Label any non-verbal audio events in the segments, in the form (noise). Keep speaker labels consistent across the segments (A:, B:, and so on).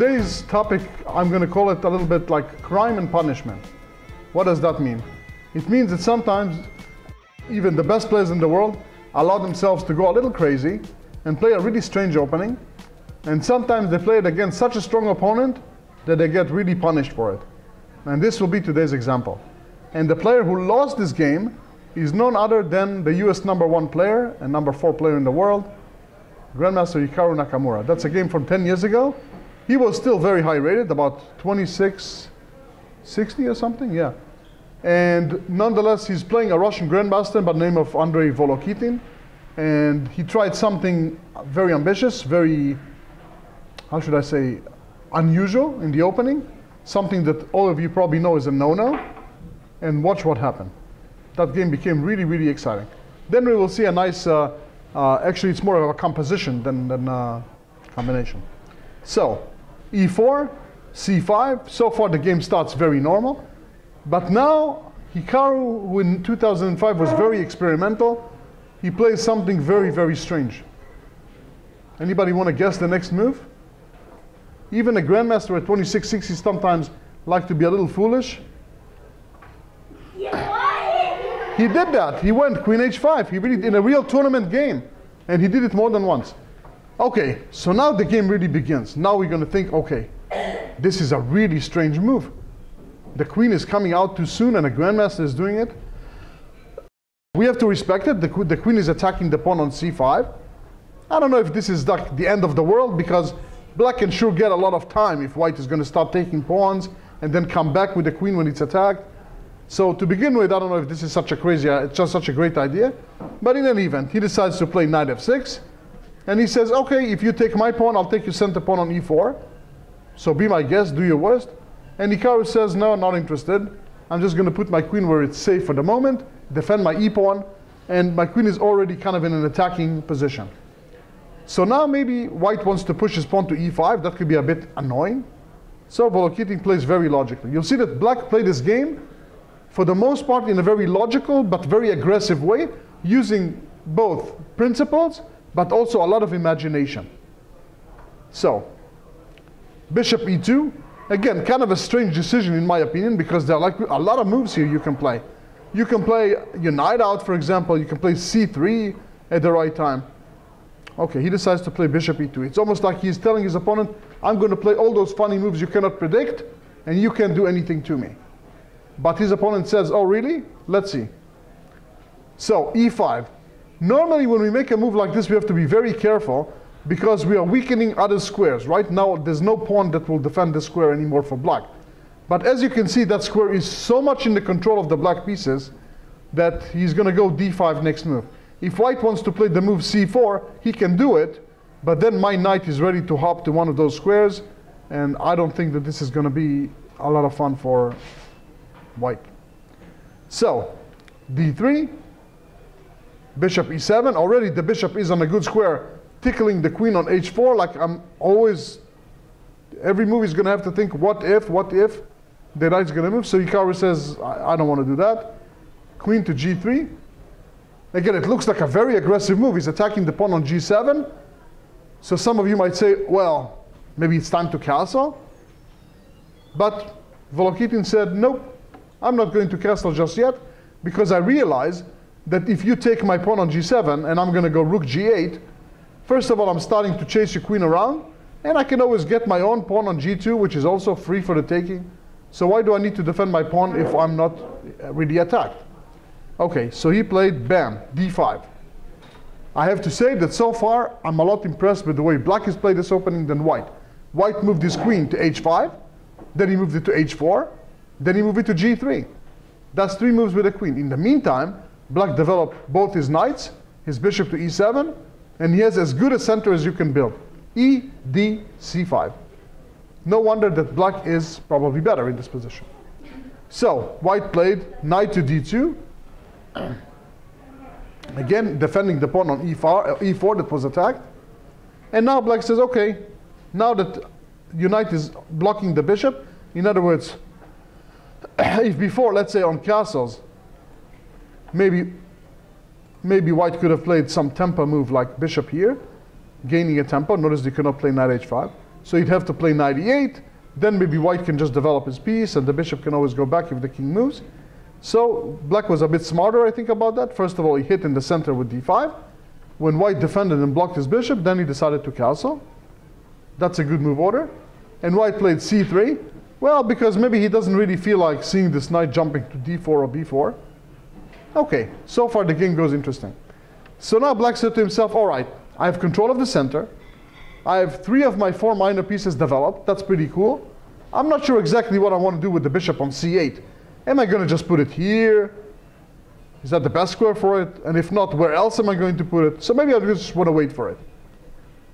A: today's topic, I'm going to call it a little bit like crime and punishment. What does that mean? It means that sometimes even the best players in the world allow themselves to go a little crazy and play a really strange opening. And sometimes they play it against such a strong opponent that they get really punished for it. And this will be today's example. And the player who lost this game is none other than the US number one player and number four player in the world, Grandmaster Hikaru Nakamura. That's a game from 10 years ago. He was still very high rated, about 26, 60 or something, yeah. And nonetheless, he's playing a Russian Grandmaster by the name of Andrei Volokitin. And he tried something very ambitious, very, how should I say, unusual in the opening. Something that all of you probably know is a no-no. And watch what happened. That game became really, really exciting. Then we will see a nice, uh, uh, actually it's more of a composition than, than a combination. So, e4, c5, so far the game starts very normal. But now, Hikaru, who in 2005 was very experimental, he plays something very, very strange. Anybody want to guess the next move? Even a grandmaster at 2660 sometimes like to be a little foolish. He did that. He went queen h5. He really in a real tournament game, and he did it more than once. Okay, so now the game really begins. Now we're going to think, okay, this is a really strange move. The queen is coming out too soon, and a grandmaster is doing it. We have to respect it. The, the queen is attacking the pawn on c5. I don't know if this is the end of the world because black can sure get a lot of time if white is going to start taking pawns and then come back with the queen when it's attacked. So to begin with, I don't know if this is such a crazy, it's just such a great idea. But in any event, he decides to play knight f6. And he says, okay, if you take my pawn, I'll take your center pawn on e4. So be my guest, do your worst. And Hikaru says, no, not interested. I'm just going to put my queen where it's safe for the moment, defend my e-pawn, and my queen is already kind of in an attacking position. So now maybe white wants to push his pawn to e5. That could be a bit annoying. So Volokitin plays very logically. You'll see that black played this game, for the most part, in a very logical but very aggressive way, using both principles, but also a lot of imagination. So, bishop e2, Again, kind of a strange decision in my opinion because there are like a lot of moves here you can play. You can play your knight out, for example. You can play c3 at the right time. Okay, he decides to play bishop e2. It's almost like he's telling his opponent, I'm going to play all those funny moves you cannot predict, and you can't do anything to me. But his opponent says, oh really? Let's see. So, e5. Normally when we make a move like this, we have to be very careful because we are weakening other squares. Right now, there's no pawn that will defend the square anymore for black. But as you can see, that square is so much in the control of the black pieces that he's going to go d5 next move. If white wants to play the move c4, he can do it, but then my knight is ready to hop to one of those squares, and I don't think that this is going to be a lot of fun for white. So, d3, bishop e7. Already the bishop is on a good square tickling the queen on h4, like I'm always, every move is going to have to think, what if, what if the knight's going to move? So Hikaru says, I, I don't want to do that. Queen to g3. Again, it looks like a very aggressive move. He's attacking the pawn on g7. So some of you might say, well, maybe it's time to castle. But Volokitin said, nope, I'm not going to castle just yet because I realize that if you take my pawn on g7 and I'm going to go rook g8, First of all, I'm starting to chase your queen around, and I can always get my own pawn on g2, which is also free for the taking. So why do I need to defend my pawn if I'm not uh, really attacked? Okay, so he played, bam, d5. I have to say that so far, I'm a lot impressed with the way black has played this opening than white. White moved his queen to h5, then he moved it to h4, then he moved it to g3. That's three moves with a queen. In the meantime, black developed both his knights, his bishop to e7, and he has as good a center as you can build. E, D, C5. No wonder that black is probably better in this position. So, white played knight to D2. (clears throat) Again, defending the pawn on E4, uh, E4 that was attacked. And now black says, okay, now that knight is blocking the bishop, in other words, (clears throat) if before, let's say on castles, maybe Maybe white could have played some tempo move like bishop here, gaining a tempo. Notice they cannot play knight h5. So he'd have to play knight e8. Then maybe white can just develop his piece, and the bishop can always go back if the king moves. So black was a bit smarter, I think, about that. First of all, he hit in the center with d5. When white defended and blocked his bishop, then he decided to castle. That's a good move order. And white played c3. Well, because maybe he doesn't really feel like seeing this knight jumping to d4 or b4. Okay, so far the game goes interesting. So now black said to himself, all right, I have control of the center. I have three of my four minor pieces developed. That's pretty cool. I'm not sure exactly what I want to do with the bishop on c8. Am I going to just put it here? Is that the best square for it? And if not, where else am I going to put it? So maybe I just want to wait for it.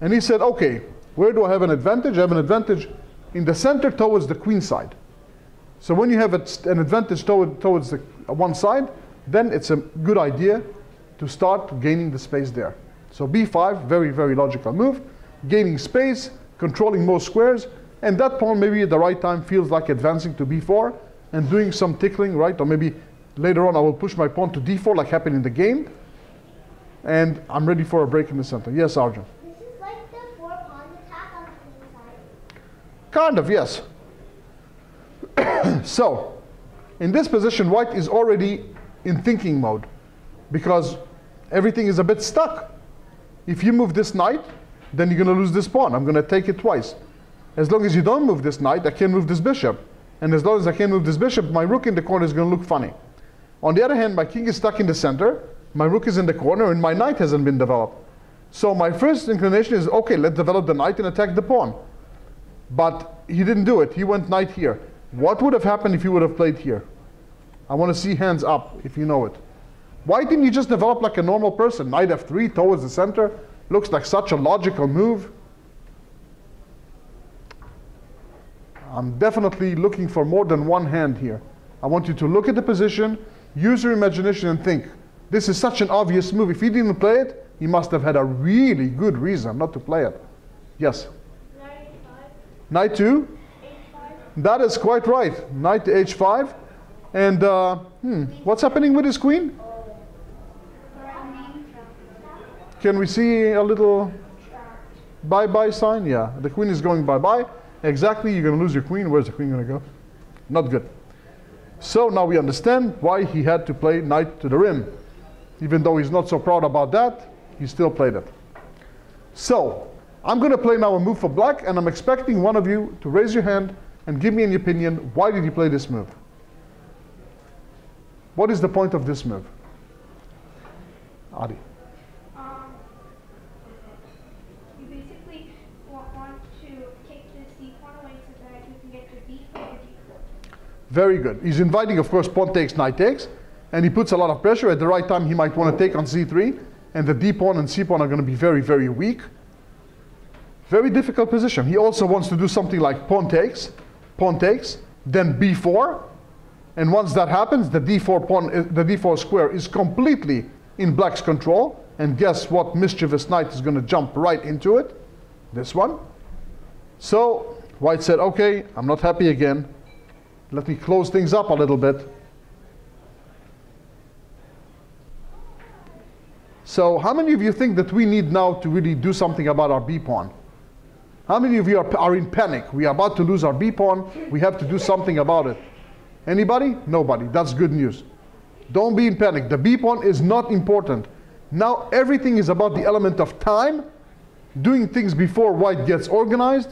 A: And he said, okay, where do I have an advantage? I have an advantage in the center towards the queen side. So when you have an advantage toward, towards the uh, one side, then it's a good idea to start gaining the space there. So b5, very, very logical move. Gaining space, controlling more squares, and that pawn maybe at the right time feels like advancing to b4 and doing some tickling, right? Or maybe later on I will push my pawn to d4 like happened in the game. And I'm ready for a break in the center. Yes, Arjun?
B: This is like the four pawn attack on the side.
A: Kind of, yes. (coughs) so, in this position, white is already in thinking mode because everything is a bit stuck. If you move this knight, then you're going to lose this pawn. I'm going to take it twice. As long as you don't move this knight, I can't move this bishop. And as long as I can't move this bishop, my rook in the corner is going to look funny. On the other hand, my king is stuck in the center, my rook is in the corner, and my knight hasn't been developed. So my first inclination is, okay, let's develop the knight and attack the pawn. But he didn't do it. He went knight here. What would have happened if he would have played here? I want to see hands up if you know it. Why didn't you just develop like a normal person? Knight f3 towards the center. Looks like such a logical move. I'm definitely looking for more than one hand here. I want you to look at the position, use your imagination and think, this is such an obvious move. If he didn't play it, he must have had a really good reason not to play it. Yes?
B: Knight five,
A: Knight 2?
B: h5.
A: That is quite right. Knight to h5. And uh, hmm, what's happening with his queen? Can we see a little bye-bye sign? Yeah, the queen is going bye-bye. Exactly, you're going to lose your queen. Where's the queen going to go? Not good. So now we understand why he had to play knight to the rim. Even though he's not so proud about that, he still played it. So, I'm going to play now a move for black, and I'm expecting one of you to raise your hand and give me an opinion. Why did he play this move? What is the point of this move? Adi.
C: Um, you basically want, want to kick the c pawn away so that you can get to b4 or d4.
A: Very good. He's inviting, of course, pawn takes, knight takes, and he puts a lot of pressure. At the right time, he might want to take on c3, and the d pawn and c pawn are going to be very, very weak. Very difficult position. He also wants to do something like pawn takes, pawn takes, then b4, and once that happens, the d4 pawn, the d4 square is completely in black's control. And guess what mischievous knight is going to jump right into it? This one. So white said, okay, I'm not happy again. Let me close things up a little bit. So how many of you think that we need now to really do something about our B pawn? How many of you are, are in panic? We are about to lose our B pawn. We have to do something about it. Anybody? Nobody. That's good news. Don't be in panic. The B pawn is not important. Now everything is about the element of time, doing things before white gets organized,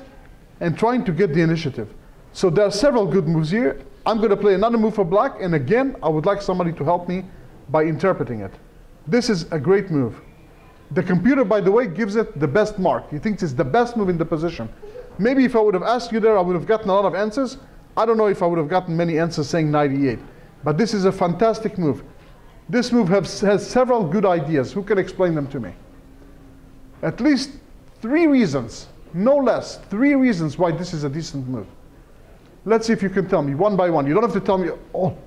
A: and trying to get the initiative. So there are several good moves here. I'm going to play another move for black, and again, I would like somebody to help me by interpreting it. This is a great move. The computer, by the way, gives it the best mark. He thinks it's the best move in the position. Maybe if I would have asked you there, I would have gotten a lot of answers. I don't know if I would have gotten many answers saying 98. But this is a fantastic move. This move has, has several good ideas. Who can explain them to me? At least three reasons, no less, three reasons why this is a decent move. Let's see if you can tell me one by one. You don't have to tell me all,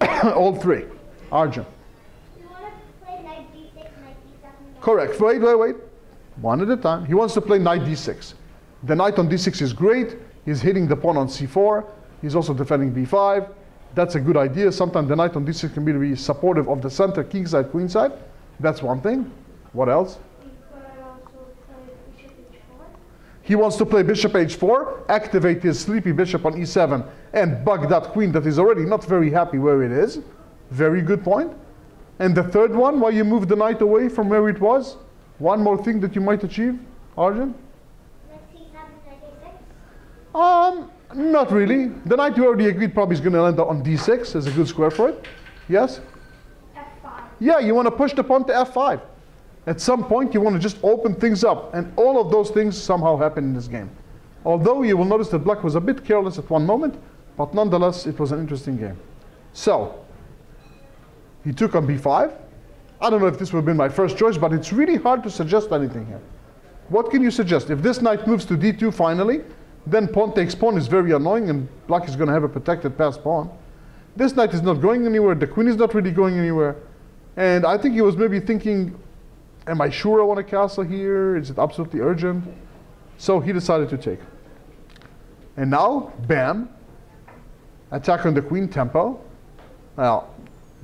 A: (coughs) all three. Arjun.
B: You want to play knight d6, knight d7.
A: Correct. Wait, wait, wait. One at a time. He wants to play knight d6. The knight on d6 is great. He's hitting the pawn on c4. He's also defending b5. That's a good idea. Sometimes the knight on d6 can be really supportive of the center, king side, queen side. That's one thing. What else?
C: You could also play bishop h4.
A: He wants to play bishop h4, activate his sleepy bishop on e7, and bug that queen that is already not very happy where it is. Very good point. And the third one, why you move the knight away from where it was? One more thing that you might achieve, Arjun?
B: Let's see seven ninety-six.
A: Um, not really. The knight you already agreed probably is going to land on d6 as a good square for it. Yes?
C: F5.
A: Yeah, you want to push the pawn to f5. At some point, you want to just open things up, and all of those things somehow happen in this game. Although you will notice that black was a bit careless at one moment, but nonetheless, it was an interesting game. So, he took on b5. I don't know if this would have been my first choice, but it's really hard to suggest anything here. What can you suggest? If this knight moves to d2 finally, then pawn takes pawn is very annoying, and black is going to have a protected pass pawn. This knight is not going anywhere, the queen is not really going anywhere. And I think he was maybe thinking, am I sure I want a castle here? Is it absolutely urgent? So he decided to take. And now, bam, attack on the queen tempo. Now,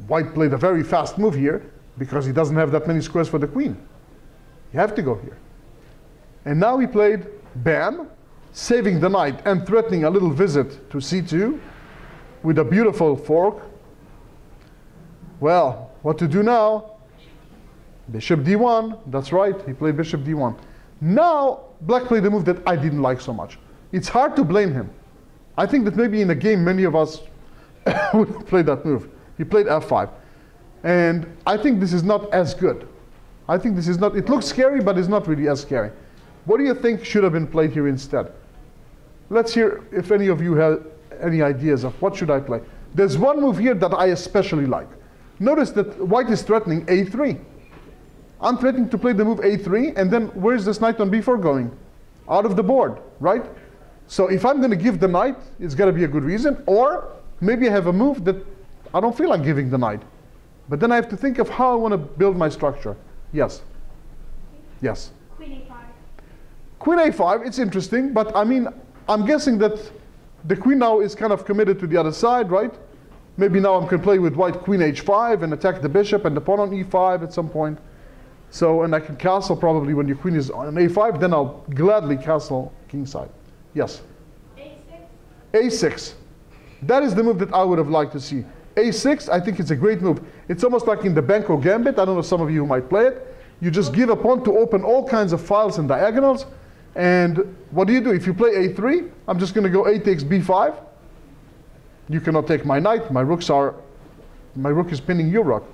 A: white played a very fast move here because he doesn't have that many squares for the queen. You have to go here. And now he played bam, saving the knight and threatening a little visit to c2 with a beautiful fork. Well, what to do now? Bishop d1. That's right, he played bishop d1. Now, black played a move that I didn't like so much. It's hard to blame him. I think that maybe in a game many of us (laughs) would play that move. He played f5. And I think this is not as good. I think this is not, it looks scary, but it's not really as scary. What do you think should have been played here instead? Let's hear if any of you have any ideas of what should I play. There's one move here that I especially like. Notice that white is threatening a3. I'm threatening to play the move a3, and then where's this knight on b4 going? Out of the board, right? So if I'm going to give the knight, it's got to be a good reason. Or maybe I have a move that I don't feel like giving the knight. But then I have to think of how I want to build my structure. Yes. Yes.
C: Queen A5.
A: Queen a5, it's interesting, but I mean, I'm guessing that the queen now is kind of committed to the other side, right? Maybe now I can play with white queen h5 and attack the bishop and the pawn on e5 at some point. So, and I can castle probably when your queen is on a5, then I'll gladly castle kingside. Yes.
C: A6.
A: a6. That is the move that I would have liked to see. a6, I think it's a great move. It's almost like in the Benko Gambit. I don't know some of you might play it. You just give a pawn to open all kinds of files and diagonals. And what do you do? If you play a3, I'm just going to go a takes b5. You cannot take my knight. My rooks are, my rook is pinning your rook.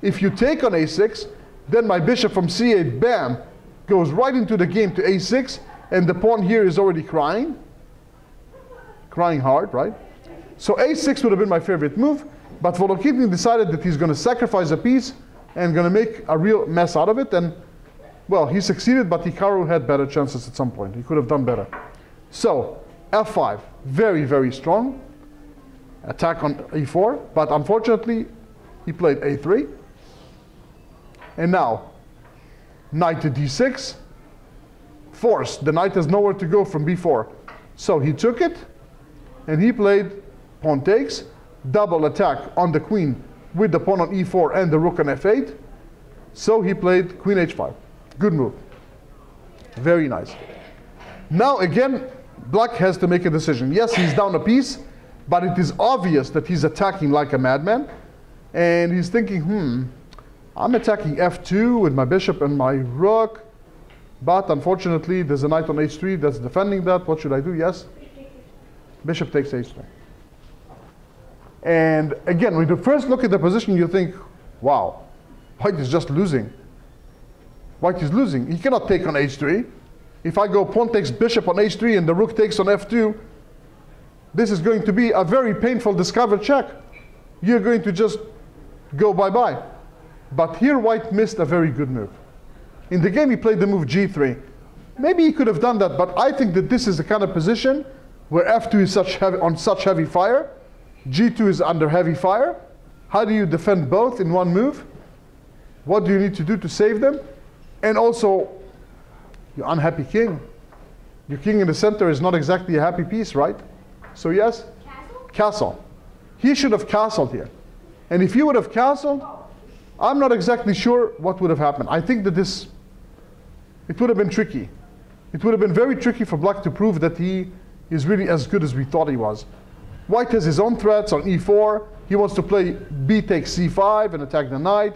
A: If you take on a6, then my bishop from c8, bam, goes right into the game to a6, and the pawn here is already crying. Crying hard, right? So a6 would have been my favorite move, but Volokitin decided that he's going to sacrifice a piece and going to make a real mess out of it. And well, he succeeded, but Hikaru had better chances at some point. He could have done better. So f5, very, very strong. Attack on e4, but unfortunately, he played a3. And now, knight to d6. Forced. The knight has nowhere to go from b4. So he took it, and he played pawn takes, double attack on the queen with the pawn on e4 and the rook on f8. So he played queen h5. Good move. Very nice. Now again, black has to make a decision. Yes, he's down a piece, but it is obvious that he's attacking like a madman. And he's thinking, hmm, I'm attacking f2 with my bishop and my rook. But unfortunately, there's a knight on h3 that's defending that. What should I do? Yes? Bishop takes h3. And again, when you first look at the position, you think, wow, white is just losing. White is losing. He cannot take on h3. If I go pawn takes bishop on h3 and the rook takes on f2, this is going to be a very painful discovered check. You're going to just go bye-bye. But here white missed a very good move. In the game he played the move g3. Maybe he could have done that, but I think that this is the kind of position where f2 is such heavy, on such heavy fire, g2 is under heavy fire. How do you defend both in one move? What do you need to do to save them? And also, your unhappy king. Your king in the center is not exactly a happy piece, right? So yes,
B: Castle?
A: castle. He should have castled here. And if he would have castled, I'm not exactly sure what would have happened. I think that this, it would have been tricky. it would have been very tricky for black to prove that he is really as good as we thought he was. White has his own threats on e4. He wants to play b takes c5 and attack the knight.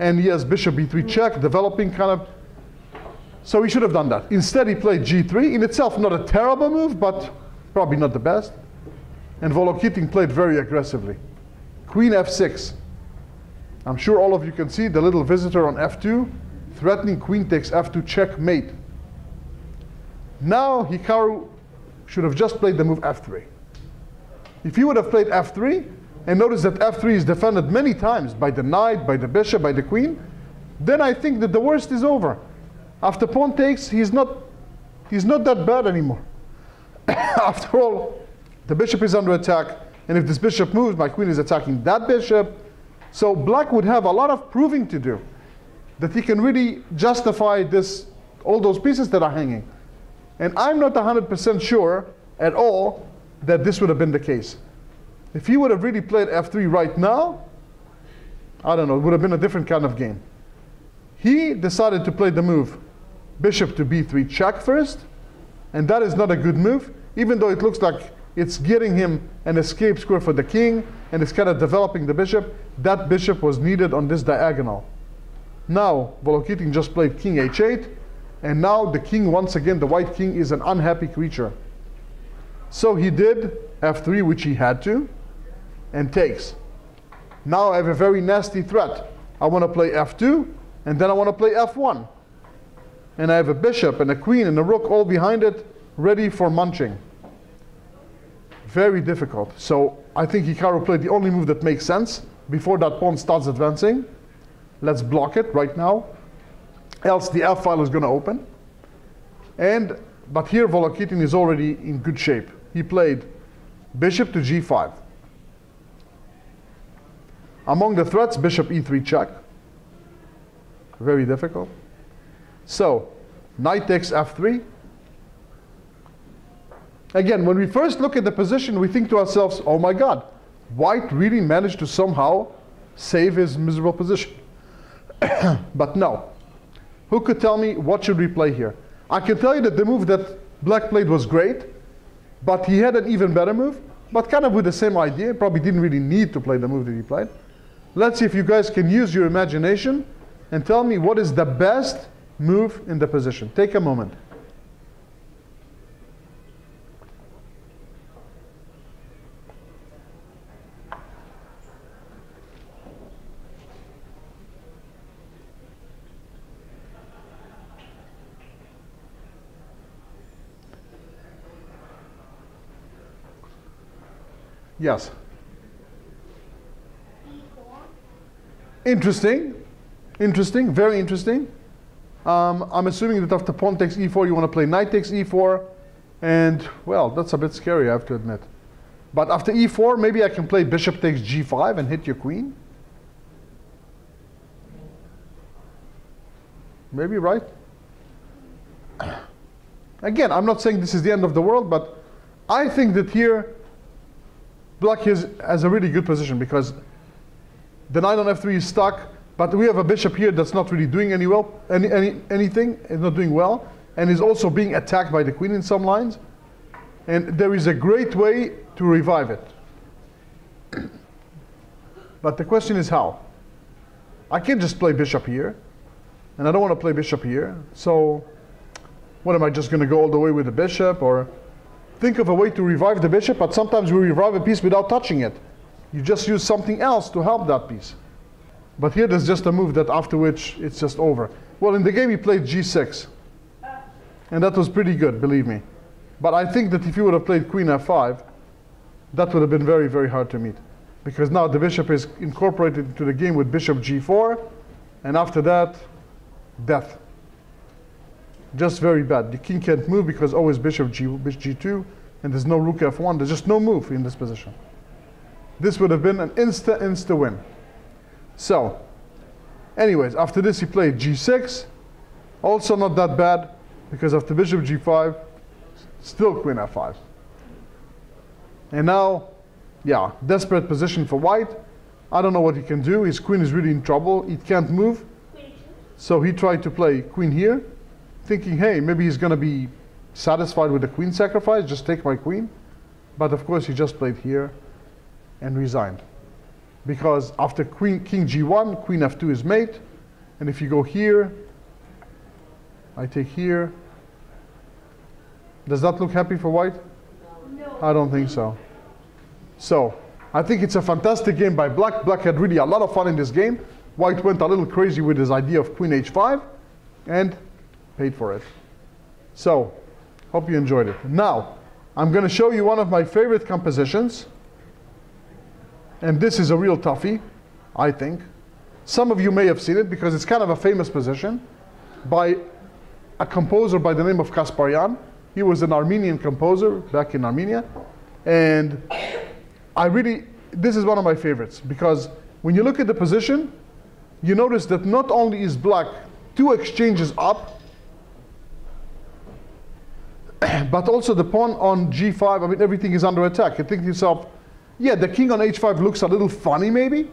A: And has bishop b3 check, developing kind of. So he should have done that. Instead, he played g3. In itself, not a terrible move, but probably not the best. And Volokitin played very aggressively. Queen f6. I'm sure all of you can see the little visitor on f2, threatening queen takes f2 checkmate. Now Hikaru should have just played the move f3. If he would have played f3, and notice that f3 is defended many times by the knight, by the bishop, by the queen, then I think that the worst is over. After pawn takes, he's not, he's not that bad anymore. (coughs) After all, the bishop is under attack, and if this bishop moves, my queen is attacking that bishop. So black would have a lot of proving to do that he can really justify this, all those pieces that are hanging. And I'm not 100% sure at all that this would have been the case. If he would have really played f3 right now, I don't know, it would have been a different kind of game. He decided to play the move bishop to b3 check first, and that is not a good move, even though it looks like it's getting him an escape square for the king, and it's kind of developing the bishop. That bishop was needed on this diagonal. Now, Volokitin just played king h8, and now the king, once again, the white king is an unhappy creature. So he did f3, which he had to, and takes. Now I have a very nasty threat. I want to play f2, and then I want to play f1. And I have a bishop and a queen and a rook all behind it, ready for munching. Very difficult. So I think Hikaru played the only move that makes sense before that pawn starts advancing. Let's block it right now. Else the f file is going to open. And but here Volokitin is already in good shape. He played bishop to g5. Among the threats, bishop e3 check. Very difficult. So, knight takes f3. Again, when we first look at the position, we think to ourselves, oh my god, white really managed to somehow save his miserable position. (coughs) but no. Who could tell me what should we play here? I can tell you that the move that black played was great, but he had an even better move, but kind of with the same idea. Probably didn't really need to play the move that he played. Let's see if you guys can use your imagination and tell me what is the best move in the position. Take a moment. Yes. Interesting. Interesting. Very interesting. Um, I'm assuming that after pawn takes e4, you want to play knight takes e4. And, well, that's a bit scary, I have to admit. But after e4, maybe I can play bishop takes g5 and hit your queen. Maybe, right? (clears throat) Again, I'm not saying this is the end of the world, but I think that here black is, has a really good position because the knight on f3 is stuck, but we have a bishop here that's not really doing any well, any, any, anything, is not doing well, and is also being attacked by the queen in some lines. And there is a great way to revive it. (clears throat) but the question is how? I can't just play bishop here, and I don't want to play bishop here, so what am I just going to go all the way with the bishop, or think of a way to revive the bishop, but sometimes we revive a piece without touching it. You just use something else to help that piece. But here there's just a move that after which it's just over. Well, in the game he played g6. And that was pretty good, believe me. But I think that if he would have played queen f5, that would have been very, very hard to meet. Because now the bishop is incorporated into the game with bishop g4, and after that, death. Just very bad. The king can't move because always bishop g, bishop g2, and there's no rook f1. There's just no move in this position. This would have been an insta, insta win. So, anyways, after this he played g6. Also not that bad, because after bishop g5, still queen f5. And now, yeah, desperate position for white. I don't know what he can do. His queen is really in trouble. He can't move. So he tried to play queen here. thinking, hey, maybe he's going to be satisfied with the queen sacrifice, just take my queen. But of course, he just played here and resigned. Because after queen, king g1, queen f2 is mate. And if you go here, I take here. Does that look happy for white?
C: No.
A: I don't think so. So, I think it's a fantastic game by black. Black had really a lot of fun in this game. White went a little crazy with his idea of queen h5 and paid for it. So, hope you enjoyed it. Now, I'm going to show you one of my favorite compositions. And this is a real toughie, I think. Some of you may have seen it because it's kind of a famous position by a composer by the name of Kasparyan. He was an Armenian composer back in Armenia. And I really, this is one of my favorites because when you look at the position, you notice that not only is black two exchanges up, (clears throat) but also the pawn on g5, I mean, everything is under attack. You think to yourself, yeah, the king on h5 looks a little funny maybe,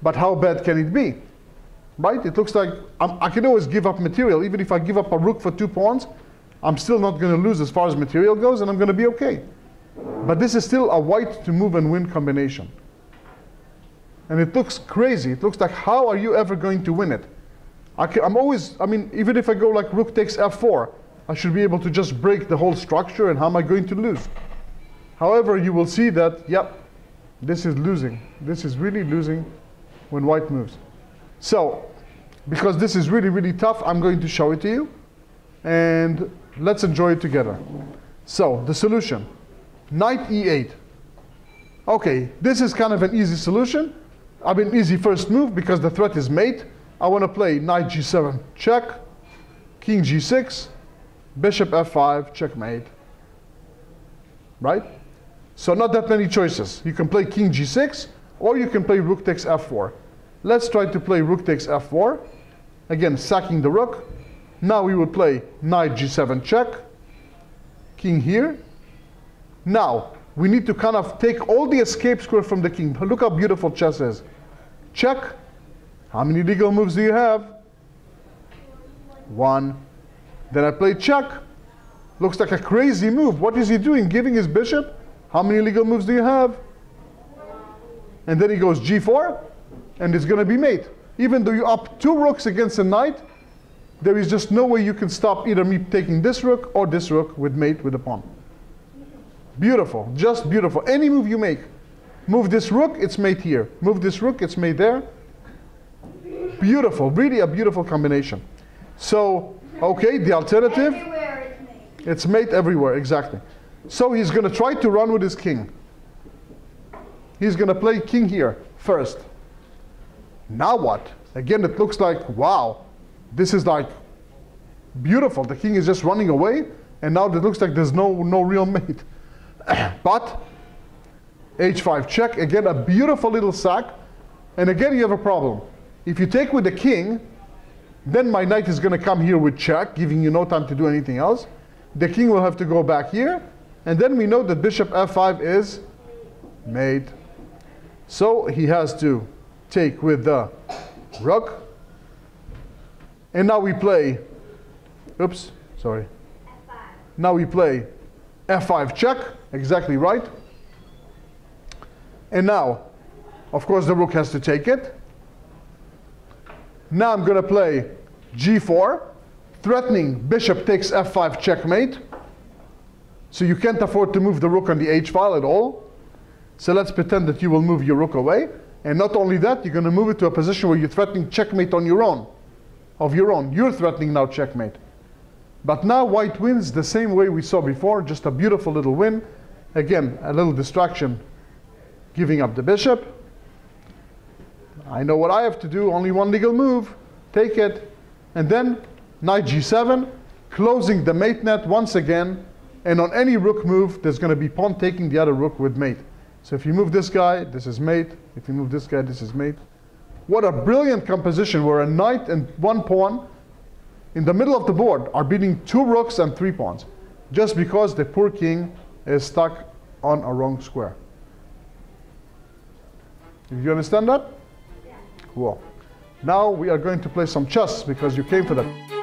A: but how bad can it be? Right? It looks like I'm, i can always give up material. Even if I give up a rook for two pawns, I'm still not going to lose as far as material goes, and I'm going to be okay. But this is still a white to move and win combination. And it looks crazy. It looks like, how are you ever going to win it? I am always, I mean, even if I go like rook takes f4, I should be able to just break the whole structure, and how am I going to lose? However, you will see that, yep, this is losing. This is really losing when white moves. So, because this is really, really tough, I'm going to show it to you. And let's enjoy it together. So, the solution. Knight e8. Okay, this is kind of an easy solution. I mean, easy first move because the threat is mate. I want to play knight g7, check, king g6, bishop f5, checkmate. Right? So not that many choices. You can play king g6, or you can play rook takes f4. Let's try to play rook takes f4. Again, sacking the rook. Now we would play knight g7 check, king here. Now, we need to kind of take all the escape square from the king. Look how beautiful chess is. Check. How many legal moves do you have? One. Then I play check. Looks like a crazy move. What is he doing? Giving his bishop? How many legal moves do you have? And then he goes g4, and it's going to be mate. Even though you up two rooks against a knight, there is just no way you can stop either me taking this rook or this rook with mate with a pawn. Beautiful, just beautiful. Any move you make, move this rook, it's mate here. Move this rook, it's mate there. Beautiful, really a beautiful combination. So, okay, the alternative.
C: Everywhere it's made.
A: It's mate everywhere, exactly. So he's going to try to run with his king. He's going to play king here first. Now what? Again, it looks like, wow, this is like beautiful. The king is just running away, and now it looks like there's no, no real mate. (coughs) but h5 check, again, a beautiful little sack. And again, you have a problem. If you take with the king, then my knight is going to come here with check, giving you no time to do anything else. The king will have to go back here. And then we know that bishop f5 is mate. So he has to take with the rook. And now we play, oops, sorry. Now we play f5 check, exactly right. And now, of course, the rook has to take it. Now I'm going to play g4, threatening bishop takes f5 checkmate. So you can't afford to move the rook on the h file at all. So let's pretend that you will move your rook away. And not only that, you're going to move it to a position where you're threatening checkmate on your own. Of your own. You're threatening now checkmate. But now white wins the same way we saw before, just a beautiful little win. Again, a little distraction, giving up the bishop. I know what I have to do, only one legal move. Take it. And then knight g7, closing the mate net once again. And on any rook move, there's going to be pawn taking the other rook with mate. So if you move this guy, this is mate. If you move this guy, this is mate. What a brilliant composition where a knight and one pawn in the middle of the board are beating two rooks and three pawns just because the poor king is stuck on a wrong square. Do you understand that?
B: Yeah.
A: Cool. Now we are going to play some chess because you came for that.